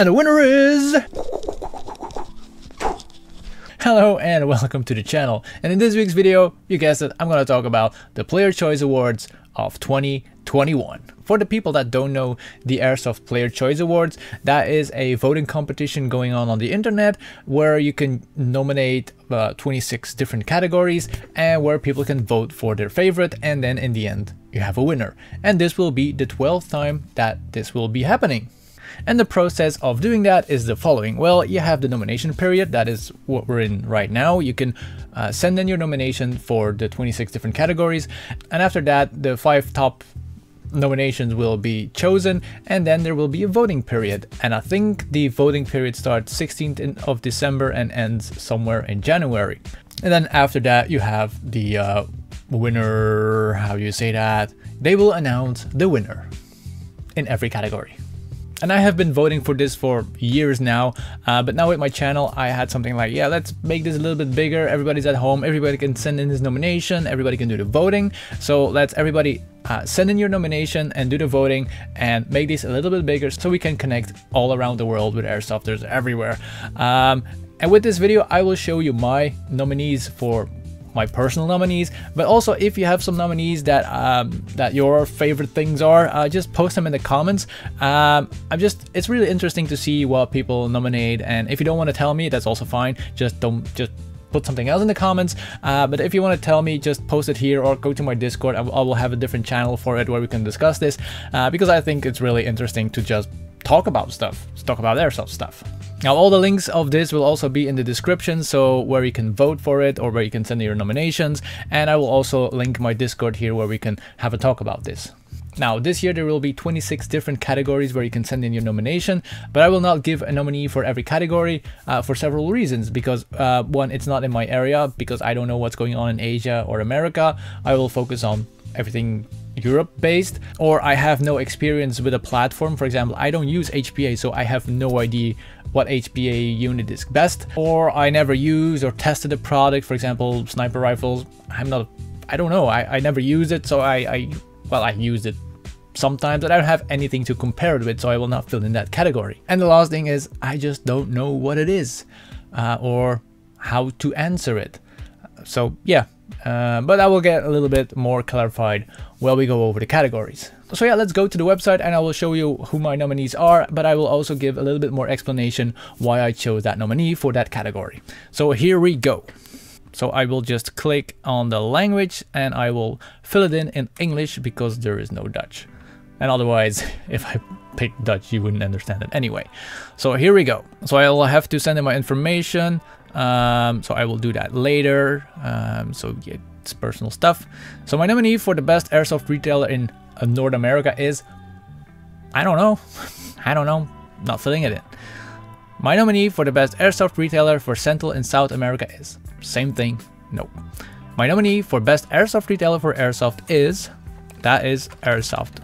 And the winner is... Hello and welcome to the channel. And in this week's video, you guessed it, I'm to talk about the Player Choice Awards of 2021. For the people that don't know the Airsoft Player Choice Awards, that is a voting competition going on on the internet where you can nominate uh, 26 different categories and where people can vote for their favorite and then in the end you have a winner. And this will be the 12th time that this will be happening. And the process of doing that is the following. Well, you have the nomination period, that is what we're in right now. You can uh, send in your nomination for the 26 different categories. And after that, the five top nominations will be chosen. And then there will be a voting period. And I think the voting period starts 16th of December and ends somewhere in January. And then after that you have the uh, winner. How do you say that? They will announce the winner in every category and I have been voting for this for years now, uh, but now with my channel, I had something like, yeah, let's make this a little bit bigger. Everybody's at home, everybody can send in his nomination, everybody can do the voting. So let's everybody uh, send in your nomination and do the voting and make this a little bit bigger so we can connect all around the world with airsofters everywhere. Um, and with this video, I will show you my nominees for my personal nominees but also if you have some nominees that um, that your favorite things are uh, just post them in the comments. Um, I'm just it's really interesting to see what people nominate and if you don't want to tell me that's also fine. Just don't just put something else in the comments. Uh, but if you want to tell me just post it here or go to my discord. I, will have a different channel for it where we can discuss this uh, because I think it's really interesting to just talk about stuff talk about airsoft stuff now all the links of this will also be in the description, so where you can vote for it or where you can send in your nominations. And I will also link my Discord here where we can have a talk about this. Now, this year there will be 26 different categories where you can send in your nomination, but I will not give a nominee for every category uh, for several reasons. Because uh, one, it's not in my area, because I don't know what's going on in Asia or America. I will focus on everything Europe based or I have no experience with a platform. For example, I don't use HPA, so I have no idea what HPA unit is best or I never used or tested a product. For example, sniper rifles. I'm not, I don't know. I, I never used it. So I, I, well, I used it sometimes, but I don't have anything to compare it with. So I will not fill in that category. And the last thing is I just don't know what it is uh, or how to answer it. So yeah, uh, but I will get a little bit more clarified while we go over the categories. So yeah, let's go to the website and I will show you who my nominees are, but I will also give a little bit more explanation why I chose that nominee for that category. So here we go. So I will just click on the language and I will fill it in in English because there is no Dutch. And otherwise, if I pick Dutch, you wouldn't understand it anyway. So here we go. So I'll have to send in my information. Um, so I will do that later. Um, so yeah, it's personal stuff. So my nominee for the best airsoft retailer in uh, North America is, I don't know, I don't know, not filling it in. My nominee for the best airsoft retailer for Central and South America is, same thing, nope. My nominee for best airsoft retailer for airsoft is, that is Airsoft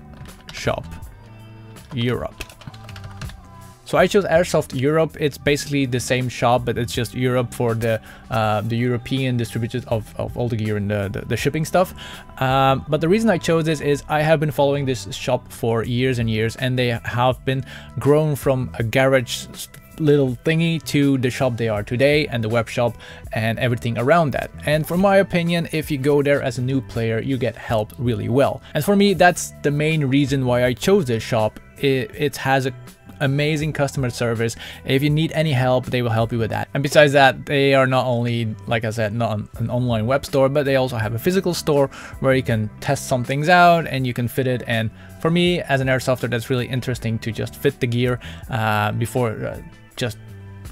Shop Europe. So I chose Airsoft Europe. It's basically the same shop, but it's just Europe for the uh, the European distributors of, of all the gear and the, the, the shipping stuff. Um, but the reason I chose this is I have been following this shop for years and years, and they have been grown from a garage little thingy to the shop they are today and the web shop and everything around that. And for my opinion, if you go there as a new player, you get helped really well. And for me, that's the main reason why I chose this shop. It, it has a amazing customer service. If you need any help, they will help you with that. And besides that, they are not only, like I said, not an online web store, but they also have a physical store where you can test some things out and you can fit it. And for me, as an airsofter, that's really interesting to just fit the gear uh, before uh, just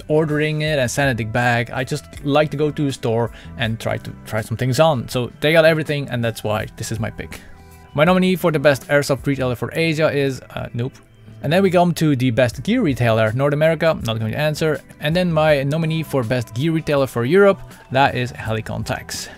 ordering it and sending it back. I just like to go to a store and try to try some things on. So they got everything and that's why this is my pick. My nominee for the best airsoft retailer for Asia is, uh, nope, and then we come to the best gear retailer, North America, not going to answer. And then my nominee for best gear retailer for Europe, that is Helikon Tex.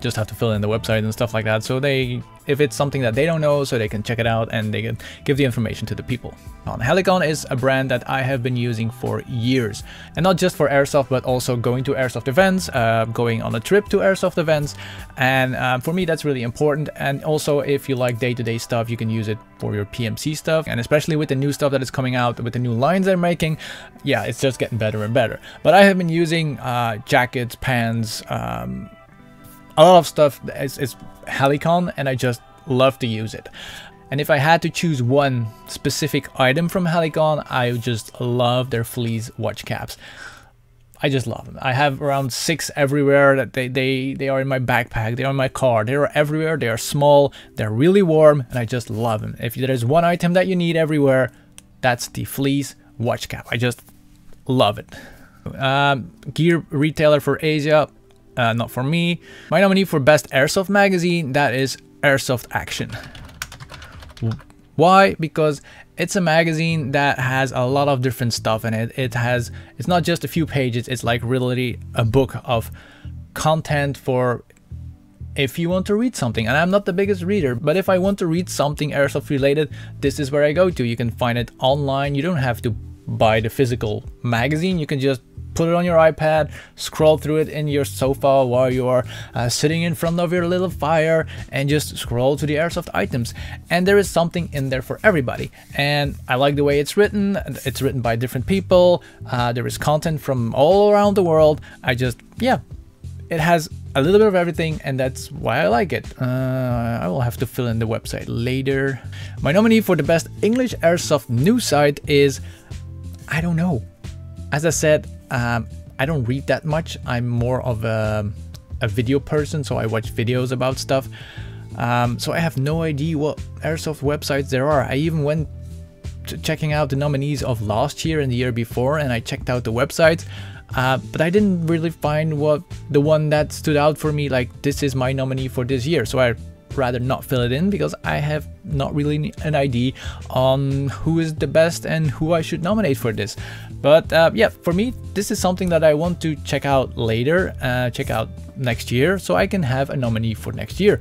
Just have to fill in the website and stuff like that, so they if it's something that they don't know so they can check it out and they can give the information to the people. Helikon is a brand that I have been using for years. And not just for airsoft but also going to airsoft events, uh, going on a trip to airsoft events. And um, for me that's really important. And also if you like day-to-day -day stuff you can use it for your PMC stuff. And especially with the new stuff that is coming out with the new lines they're making yeah it's just getting better and better. But I have been using uh, jackets, pants, um, a lot of stuff is, is Helikon and I just love to use it. And if I had to choose one specific item from Helikon, I would just love their fleece watch caps. I just love them. I have around six everywhere that they, they, they are in my backpack, they are in my car, they are everywhere, they are small, they're really warm, and I just love them. If there's one item that you need everywhere, that's the fleece watch cap. I just love it. Um, gear retailer for Asia, uh, not for me. My nominee for best airsoft magazine, that is Airsoft Action. Why? Because it's a magazine that has a lot of different stuff in it. It has, it's not just a few pages, it's like really a book of content for if you want to read something. And I'm not the biggest reader, but if I want to read something airsoft related, this is where I go to. You can find it online. You don't have to buy the physical magazine. You can just put it on your iPad, scroll through it in your sofa while you are uh, sitting in front of your little fire and just scroll to the airsoft items. And there is something in there for everybody. And I like the way it's written. It's written by different people. Uh, there is content from all around the world. I just, yeah, it has a little bit of everything and that's why I like it. Uh, I will have to fill in the website later. My nominee for the best English airsoft news site is, I don't know. As I said, um, I don't read that much. I'm more of a, a video person, so I watch videos about stuff. Um, so I have no idea what airsoft websites there are. I even went checking out the nominees of last year and the year before, and I checked out the websites. Uh, but I didn't really find what the one that stood out for me, like this is my nominee for this year. So I rather not fill it in because I have not really an idea on who is the best and who I should nominate for this. But uh, yeah, for me, this is something that I want to check out later, uh, check out next year, so I can have a nominee for next year.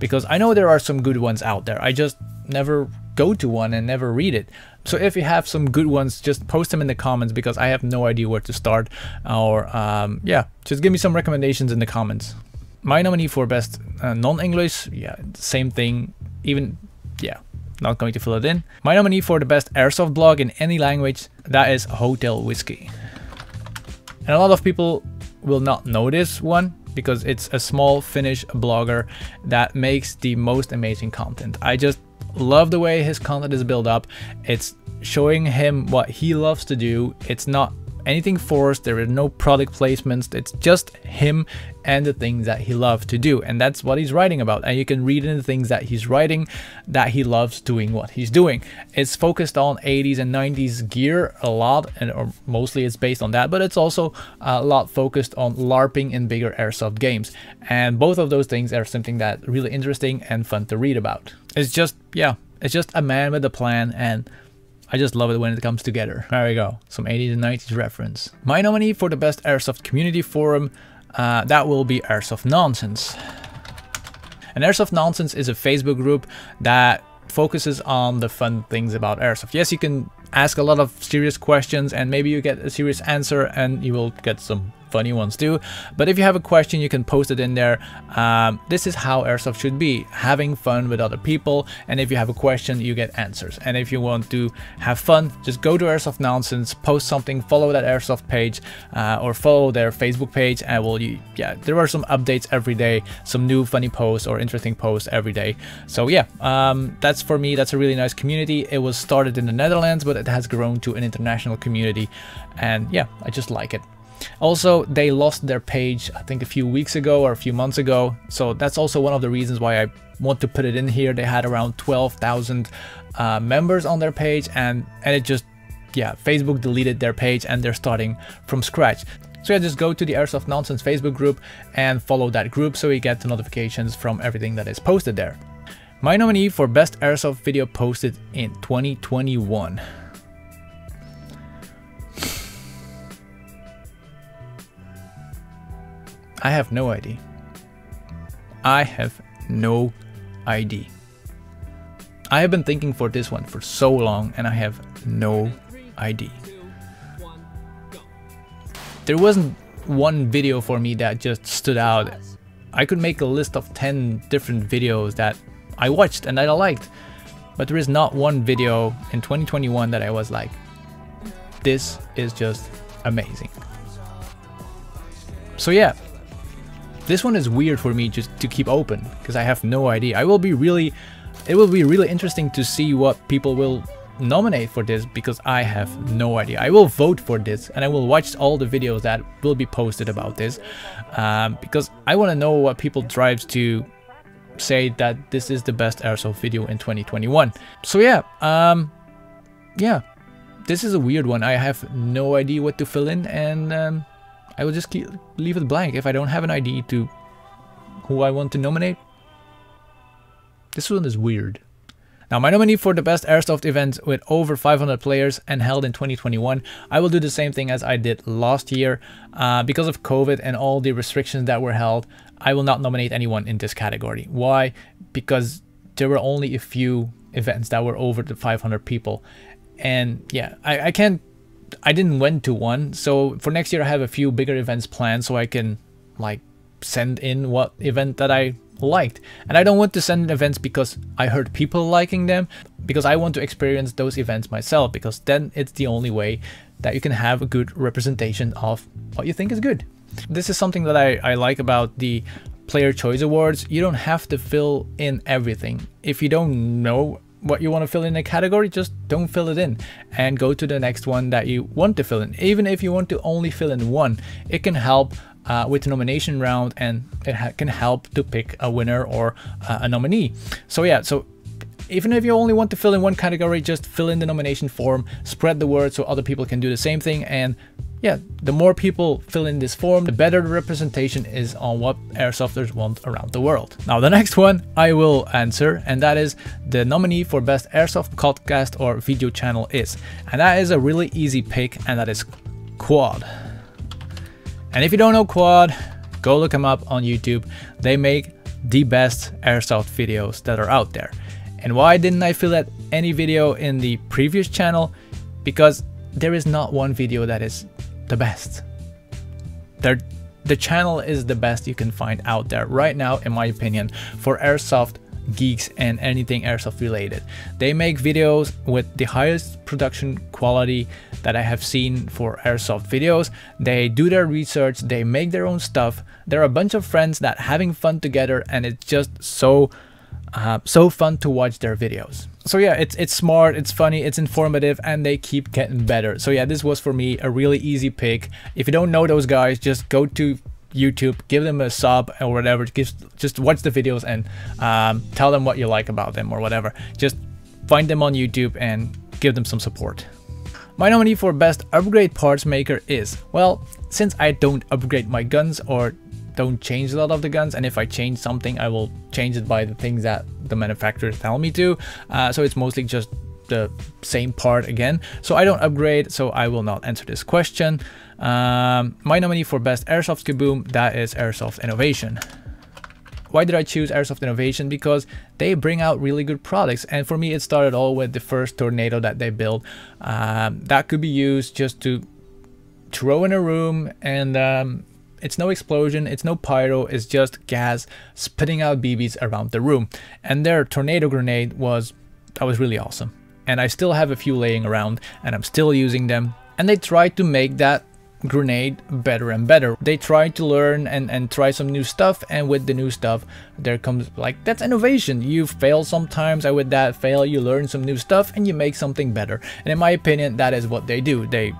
Because I know there are some good ones out there. I just never go to one and never read it. So if you have some good ones, just post them in the comments because I have no idea where to start. Or um, yeah, just give me some recommendations in the comments my nominee for best uh, non-English, yeah, same thing. Even, yeah, not going to fill it in. My nominee for the best airsoft blog in any language, that is Hotel Whiskey. And a lot of people will not know this one because it's a small Finnish blogger that makes the most amazing content. I just love the way his content is built up. It's showing him what he loves to do. It's not anything forced, there are no product placements, it's just him and the things that he loves to do. And that's what he's writing about. And you can read in the things that he's writing that he loves doing what he's doing. It's focused on 80s and 90s gear a lot, and or mostly it's based on that, but it's also a lot focused on LARPing in bigger airsoft games. And both of those things are something that really interesting and fun to read about. It's just, yeah, it's just a man with a plan and I just love it when it comes together. There we go, some 80s and 90s reference. My nominee for the best Airsoft community forum, uh, that will be Airsoft Nonsense. And Airsoft Nonsense is a Facebook group that focuses on the fun things about Airsoft. Yes, you can ask a lot of serious questions and maybe you get a serious answer and you will get some funny ones too. But if you have a question, you can post it in there. Um, this is how Airsoft should be, having fun with other people. And if you have a question, you get answers. And if you want to have fun, just go to Airsoft Nonsense, post something, follow that Airsoft page uh, or follow their Facebook page. And will you, yeah, there are some updates every day, some new funny posts or interesting posts every day. So yeah, um, that's for me, that's a really nice community. It was started in the Netherlands, but it has grown to an international community. And yeah, I just like it. Also, they lost their page, I think a few weeks ago or a few months ago. So that's also one of the reasons why I want to put it in here. They had around 12,000 uh, members on their page and, and it just, yeah, Facebook deleted their page and they're starting from scratch. So yeah, just go to the Airsoft Nonsense Facebook group and follow that group so you get the notifications from everything that is posted there. My nominee for best Airsoft video posted in 2021. I have no idea. I have no idea. I have been thinking for this one for so long and I have no idea. There wasn't one video for me that just stood out. I could make a list of 10 different videos that I watched and that I liked, but there is not one video in 2021 that I was like, this is just amazing. So yeah, this one is weird for me just to keep open because I have no idea. I will be really, it will be really interesting to see what people will nominate for this because I have no idea. I will vote for this and I will watch all the videos that will be posted about this um, because I want to know what people drives to say that this is the best airsoft video in 2021. So yeah, um, yeah, this is a weird one. I have no idea what to fill in and um, I will just leave it blank if I don't have an ID to who I want to nominate. This one is weird. Now my nominee for the best airsoft event with over 500 players and held in 2021, I will do the same thing as I did last year. Uh, because of COVID and all the restrictions that were held, I will not nominate anyone in this category. Why? Because there were only a few events that were over the 500 people. And yeah, I, I can't, I didn't went to one. So for next year, I have a few bigger events planned so I can like send in what event that I liked. And I don't want to send events because I heard people liking them, because I want to experience those events myself, because then it's the only way that you can have a good representation of what you think is good. This is something that I, I like about the Player Choice Awards. You don't have to fill in everything. If you don't know what you want to fill in a category, just don't fill it in and go to the next one that you want to fill in. Even if you want to only fill in one, it can help uh, with the nomination round and it can help to pick a winner or uh, a nominee. So yeah, so even if you only want to fill in one category, just fill in the nomination form, spread the word so other people can do the same thing. And yeah, the more people fill in this form, the better the representation is on what airsofters want around the world. Now, the next one I will answer, and that is the nominee for best airsoft podcast or video channel is. And that is a really easy pick, and that is 4UAD. And if you don't know 4UAD, go look them up on YouTube. They make the best airsoft videos that are out there. And why didn't I fill that any video in the previous channel? Because there is not one video that is the best. They're, the channel is the best you can find out there right now, in my opinion, for airsoft geeks and anything airsoft related. They make videos with the highest production quality that I have seen for airsoft videos. They do their research, they make their own stuff. They're a bunch of friends that having fun together and it's just so uh, so fun to watch their videos. So yeah, it's it's smart, it's funny, it's informative, and they keep getting better. So yeah, this was for me a really easy pick. If you don't know those guys, just go to YouTube, give them a sub or whatever. Just just watch the videos and um, tell them what you like about them or whatever. Just find them on YouTube and give them some support. My nominee for best upgrade parts maker is, well, since I don't upgrade my guns or don't change a lot of the guns and if I change something I will change it by the things that the manufacturers tell me to uh, so it's mostly just the same part again so I don't upgrade so I will not answer this question um, my nominee for best Airsoft Kaboom, that is Airsoft Innovation. Why did I choose Airsoft Innovation? Because they bring out really good products. And for me, it started all with the first tornado that they built. Um, that could be used just to throw in a room and um, it's no explosion, it's no pyro, it's just gas spitting out BBs around the room. And their tornado grenade was, that was really awesome. And I still have a few laying around and I'm still using them. And they tried to make that grenade better and better. They try to learn and, and try some new stuff and with the new stuff there comes like that's innovation. You fail sometimes and with that fail you learn some new stuff and you make something better. And in my opinion that is what they do. They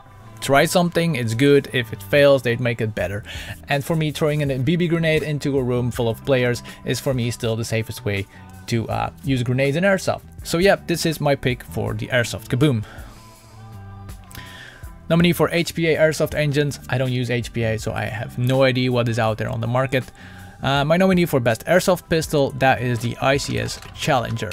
try something, it's good, if it fails they'd make it better. And for me throwing a BB grenade into a room full of players is for me still the safest way to uh, use grenades in airsoft. So yeah, this is my pick for the airsoft kaboom. Nominee for HPA Airsoft Engines. I don't use HPA, so I have no idea what is out there on the market. Uh, my nominee for Best Airsoft Pistol, that is the ICS Challenger.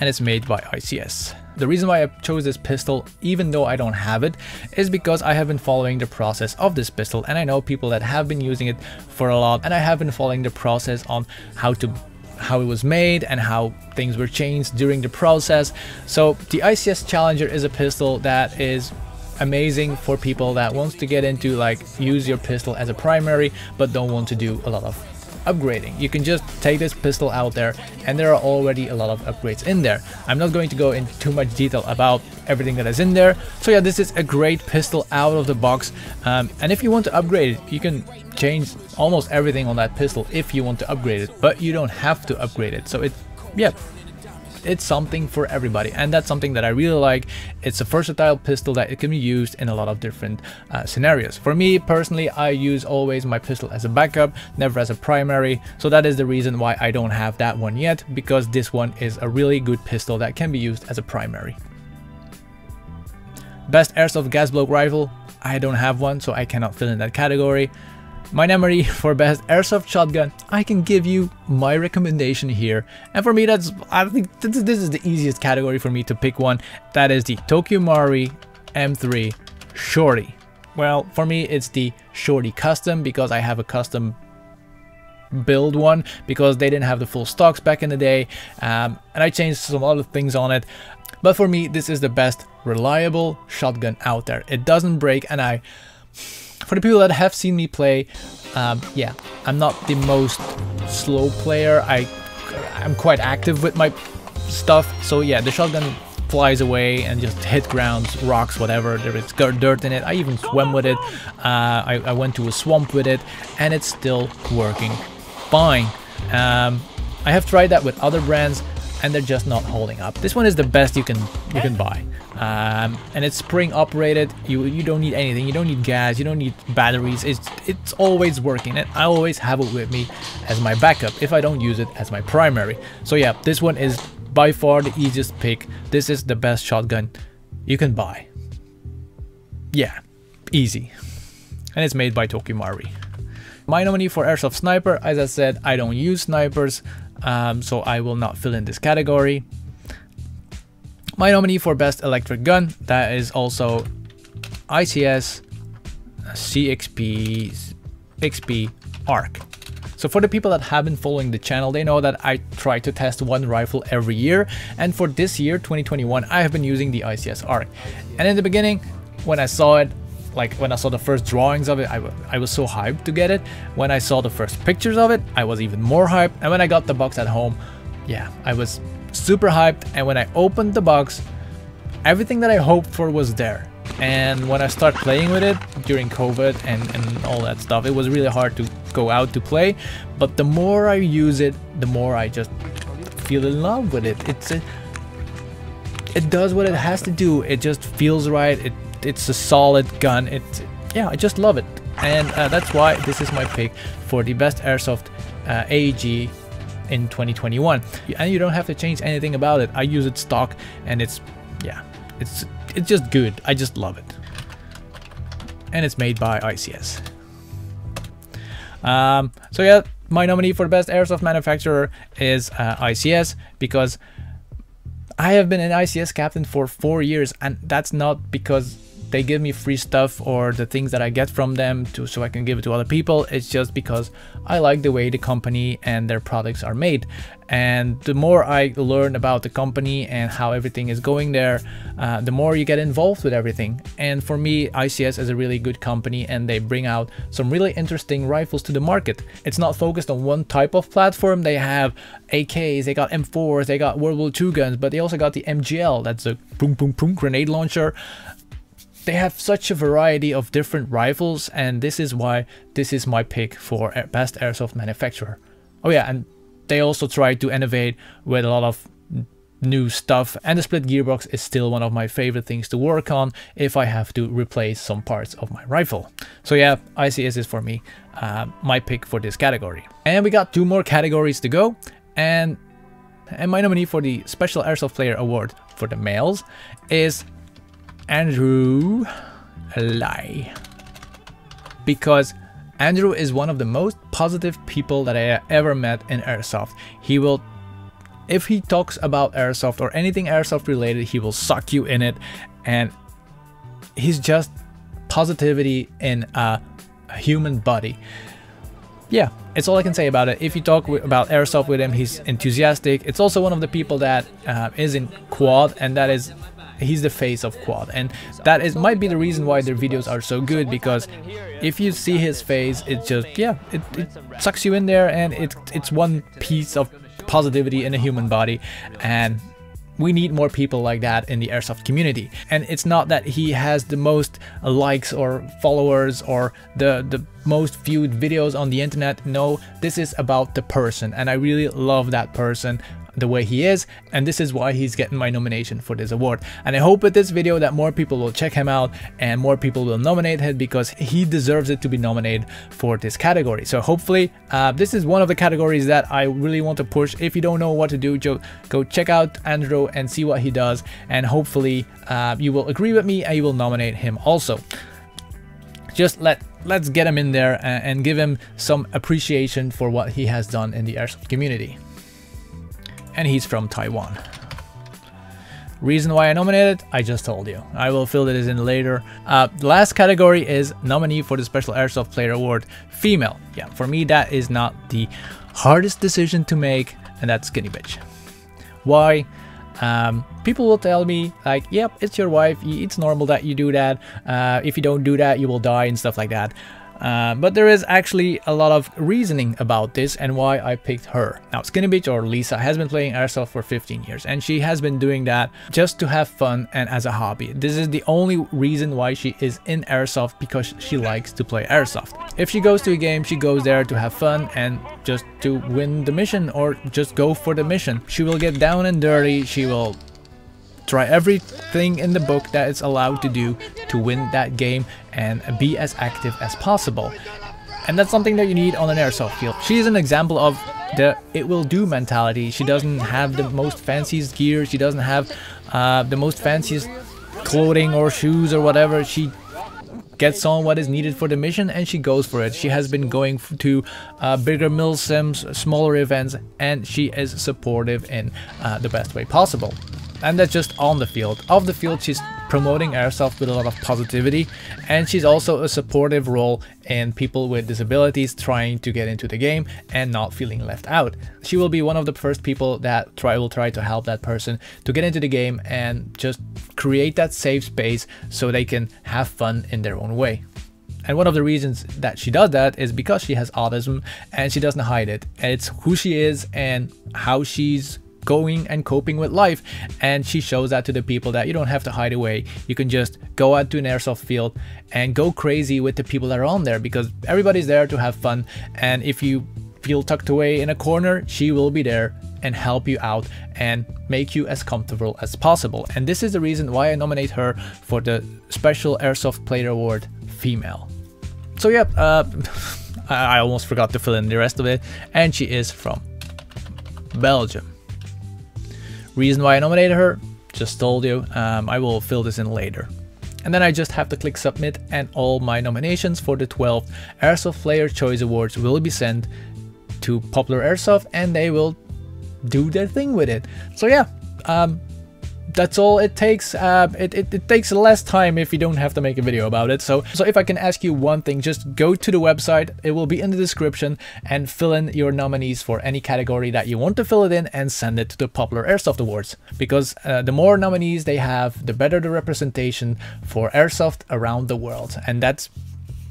And it's made by ICS. The reason why I chose this pistol, even though I don't have it, is because I have been following the process of this pistol and I know people that have been using it for a lot and I have been following the process on how to how it was made and how things were changed during the process. So the ICS Challenger is a pistol that is amazing for people that wants to get into like use your pistol as a primary but don't want to do a lot of upgrading. You can just take this pistol out there and there are already a lot of upgrades in there. I'm not going to go into too much detail about everything that is in there. So yeah, this is a great pistol out of the box. Um, and if you want to upgrade it, you can change almost everything on that pistol if you want to upgrade it, but you don't have to upgrade it. So it, yeah, it's something for everybody and that's something that I really like. It's a versatile pistol that it can be used in a lot of different uh, scenarios. For me personally, I use always my pistol as a backup, never as a primary. So that is the reason why I don't have that one yet because this one is a really good pistol that can be used as a primary. Best airsoft gas block rifle, I don't have one so I cannot fill in that category. My memory for best airsoft shotgun, I can give you my recommendation here. And for me, that's I think this, is the easiest category for me to pick one. That is the Tokyo Marui M3 Shorty. Well, for me, it's the Shorty Custom because I have a custom build one because they didn't have the full stocks back in the day um, and I changed some other things on it but for me this is the best reliable shotgun out there it doesn't break and I for the people that have seen me play, um, yeah, I'm not the most slow player. I, I'm quite active with my stuff. So yeah, the shotgun flies away and just hit grounds, rocks, whatever. There is dirt in it. I even swam with it. Uh, I, I, went to a swamp with it, and it's still working fine. Um, I have tried that with other brands and they're just not holding up. This one is the best you can you can buy. Um, and it's spring operated. You you don't need anything. You don't need gas. You don't need batteries. It's it's always working. And I always have it with me as my backup if I don't use it as my primary. So yeah, this one is by far the easiest pick. This is the best shotgun you can buy. Yeah, easy. And it's made by Tokyo Marui. My nominee for Airsoft Sniper, as I said, I don't use snipers um, so I will not fill in this category. My nominee for best electric gun, that is also ICS CXP XP ARC. So for the people that have been following the channel, they know that I try to test one rifle every year. And for this year, 2021, I have been using the ICS ARC. And in the beginning, when I saw it, like when I saw the first drawings of it, I, I was so hyped to get it. When I saw the first pictures of it, I was even more hyped. And when I got the box at home, yeah, I was super hyped. And when I opened the box, everything that I hoped for was there. And when I started playing with it during COVID and, and all that stuff, it was really hard to go out to play. But the more I use it, the more I just feel in love with it. It's a, it does what it has to do. It just feels right. It it's a solid gun. It, yeah, I just love it. And uh, that's why this is my pick for the best airsoft uh, AEG in 2021. And you don't have to change anything about it. I use it stock and it's, yeah, it's, it's just good. I just love it. And it's made by ICS. Um, so yeah, my nominee for the best airsoft manufacturer is uh, ICS because I have been an ICS captain for four years and that's not because they give me free stuff or the things that I get from them to so I can give it to other people. It's just because I like the way the company and their products are made. And the more I learn about the company and how everything is going there, uh, the more you get involved with everything. And for me, ICS is a really good company and they bring out some really interesting rifles to the market. It's not focused on one type of platform. They have AKs, they got M4s, they got World War II guns, but they also got the MGL, that's a boom boom boom grenade launcher they have such a variety of different rifles and this is why this is my pick for best airsoft manufacturer. Oh yeah, and they also try to innovate with a lot of new stuff and the split gearbox is still one of my favorite things to work on if I have to replace some parts of my rifle. So yeah, ICS is for me uh, my pick for this category. And we got two more categories to go and and my nominee for the Special Airsoft Player Award for the males is Andrew a lie. Because Andrew is one of the most positive people that I ever met in Airsoft. He will, if he talks about Airsoft or anything Airsoft related, he will suck you in it. And he's just positivity in a human body. yeah, it's all I can say about it. If you talk about airsoft with him, he's enthusiastic. It's also one of the people that uh, is in 4UAD, and that is he's the face of 4UAD. And that is might be the reason why their videos are so good because if you see his face it just yeah it, it sucks you in there and it, it's one piece of positivity in a human body. And we need more people like that in the airsoft community. And it's not that he has the most likes or followers or the the most viewed videos on the internet. No this is about the person. And i really love that person the way he is and this is why he's getting my nomination for this award. And I hope with this video that more people will check him out and more people will nominate him because he deserves it to be nominated for this category. So hopefully uh, this is one of the categories that I really want to push. If you don't know what to do go check out Andrew and see what he does and hopefully uh, you will agree with me and you will nominate him also. Just let let's get him in there and, and give him some appreciation for what he has done in the airsoft community and he's from Taiwan. Reason why I nominated, I just told you. I will fill this in later. Uh, the last category is nominee for the Special Airsoft Player Award, female. Yeah, for me that is not the hardest decision to make, and that's Skinny Bitch. Why? Um, people will tell me like, yep, it's your wife, it's normal that you do that. Uh, if you don't do that, you will die and stuff like that. Uh, but there is actually a lot of reasoning about this and why I picked her. Now Skinny Bitch or Lisa has been playing Airsoft for 15 years and she has been doing that just to have fun and as a hobby. This is the only reason why she is in Airsoft because she likes to play Airsoft. If she goes to a game, she goes there to have fun and just to win the mission or just go for the mission. She will get down and dirty, she will try everything in the book that it's allowed to do to win that game and be as active as possible. And that's something that you need on an airsoft field. She is an example of the it will do mentality. She doesn't have the most fanciest gear, she doesn't have uh, the most fanciest clothing or shoes or whatever. She gets on what is needed for the mission and she goes for it. She has been going to uh, bigger milsims, smaller events, and she is supportive in uh, the best way possible. And that's just on the field. Off the field, she's promoting airsoft with a lot of positivity, and she's also a supportive role in people with disabilities trying to get into the game and not feeling left out. She will be one of the first people that try will try to help that person to get into the game and just create that safe space so they can have fun in their own way. And one of the reasons that she does that is because she has autism and she doesn't hide it. It's who she is and how she's going and coping with life. And she shows that to the people that you don't have to hide away. You can just go out to an airsoft field and go crazy with the people that are on there because everybody's there to have fun. And if you feel tucked away in a corner she will be there and help you out and make you as comfortable as possible. And this is the reason why I nominate her for the special airsoft player award female. So yeah uh, I almost forgot to fill in the rest of it. And she is from Belgium Reason why I nominated her? Just told you, um, I will fill this in later. And then I just have to click submit and all my nominations for the 12th Airsoft Player Choice Awards will be sent to Popular Airsoft and they will do their thing with it. So yeah, um, that's all it takes. Uh, it, it, it, takes less time if you don't have to make a video about it. So, so if I can ask you one thing, just go to the website. It will be in the description and fill in your nominees for any category that you want to fill it in and send it to the Popular Airsoft Awards. Because uh, the more nominees they have, the better the representation for Airsoft around the world. And that's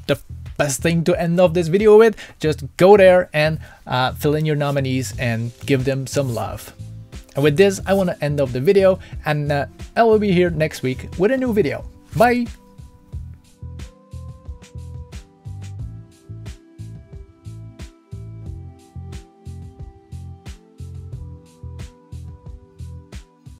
the best thing to end off this video with. Just go there and uh, fill in your nominees and give them some love. And with this, I want to end off the video and uh, I will be here next week with a new video. Bye!